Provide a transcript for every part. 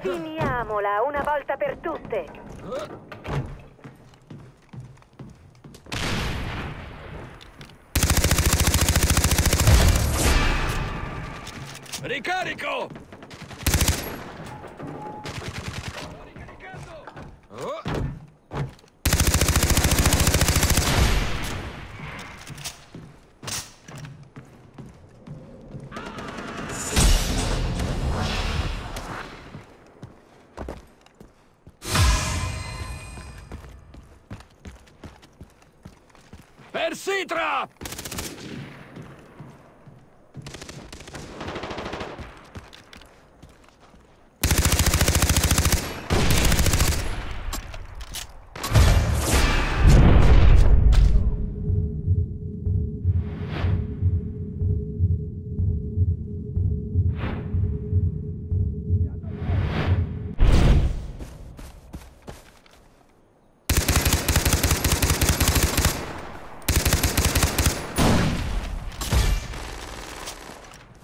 Finiamola una volta per tutte. Ricarico! Oh. Sto ricaricando! Uno è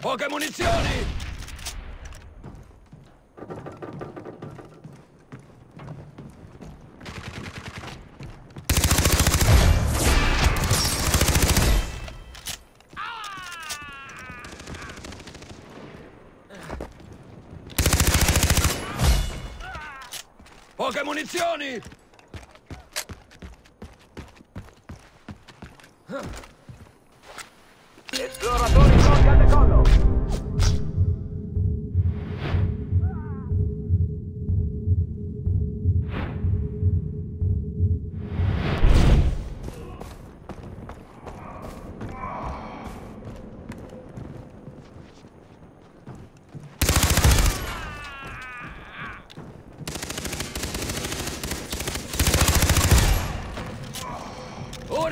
Poche munizioni! Poche munizioni!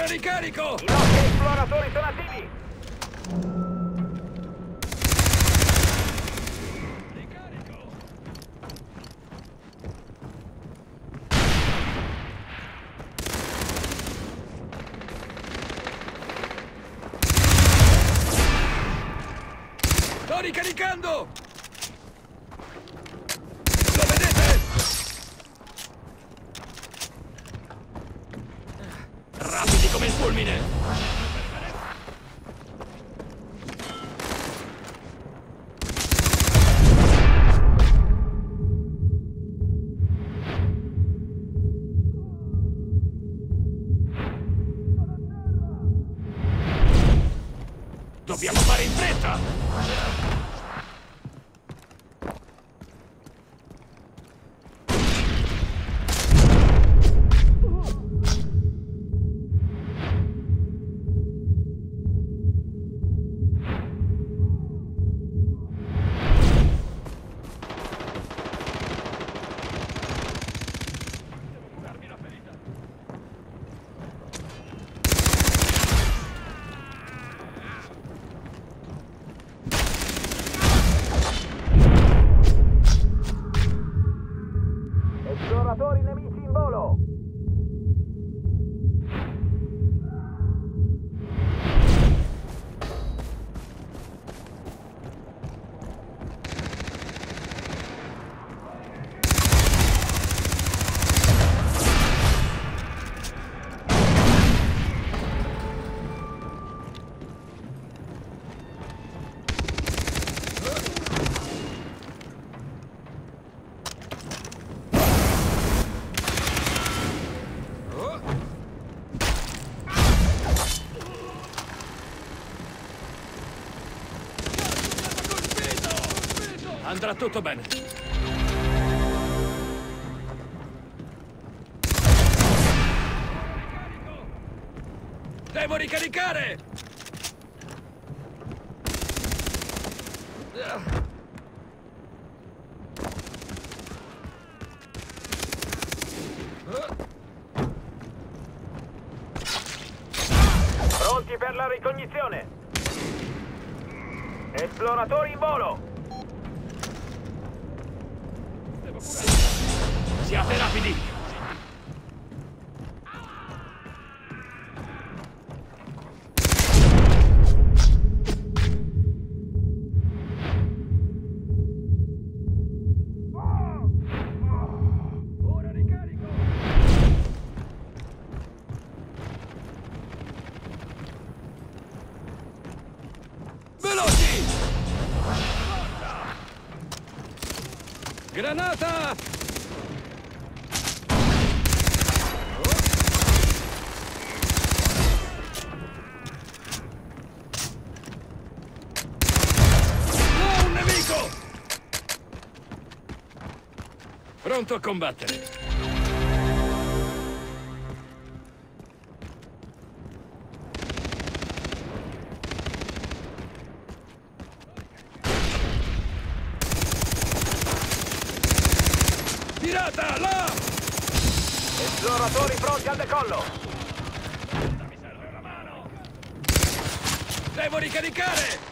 Ora ricarico! I nostri esploratori sono attivi. Ricarico! Sto ricaricando! Andrà tutto bene. Devo ricaricare! Pronti per la ricognizione! Esploratori in volo! Siate rapidi! Veloci! Granata! Oh, un nemico! Pronto a combattere. Pirata, là! Esploratori pronti al decollo. Devo ricaricare!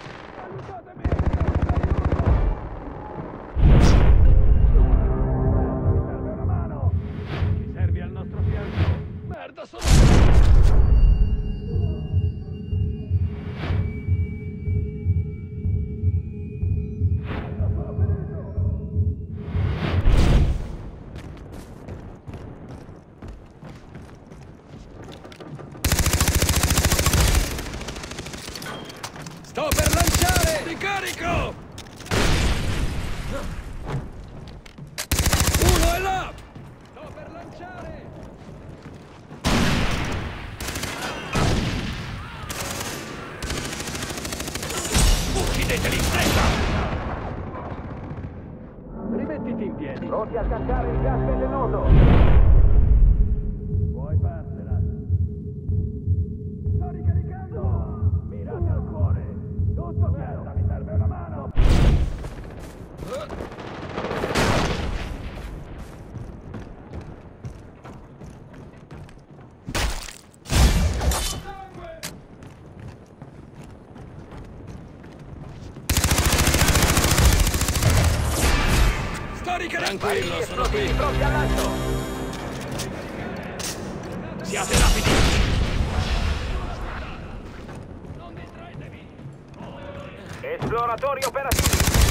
Ricarico! Uno è là! Sto per lanciare! Uccideteli in fretta! Rimettiti in piedi! Pronti a scattare il gas velenoso. Tranquillo, sono qui! pronti al lancio. Siate rapidi! Non distraetevi! Esploratori operativi.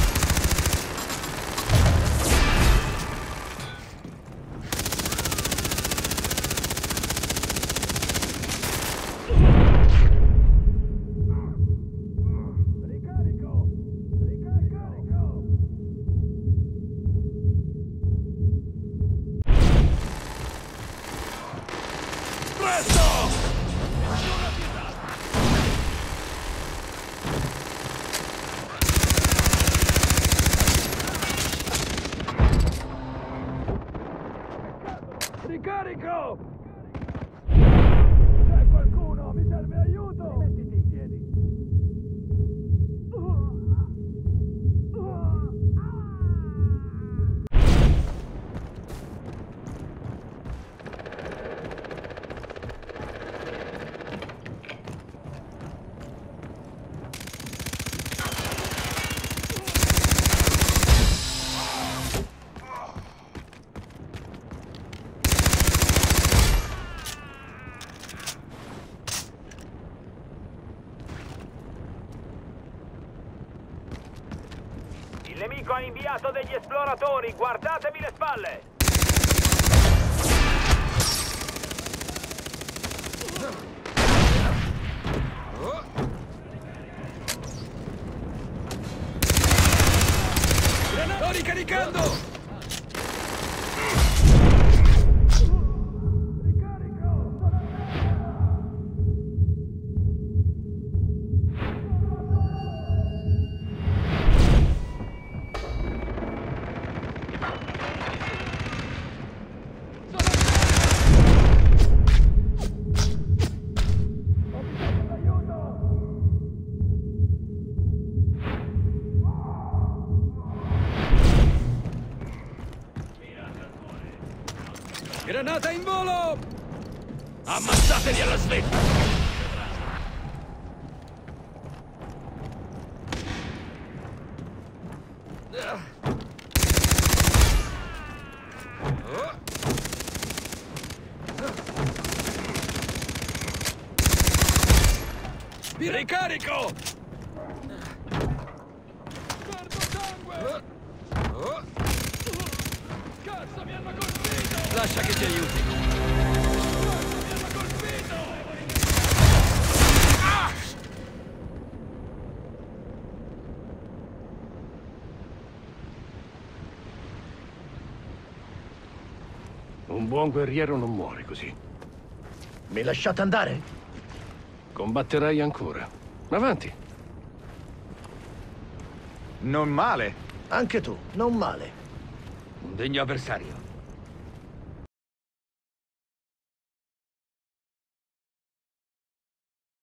Inviato degli esploratori. Guardatevi le spalle. in volo! Ammazzateli alla svetta! Ricarico! Guarda sangue! Eh? Eh? Cazzo, mi hanno colpito! Lascia che ti aiuti. Un buon guerriero non muore così. Mi lasciate andare? Combatterai ancora. Avanti. Non male. Anche tu, non male. Un degno avversario.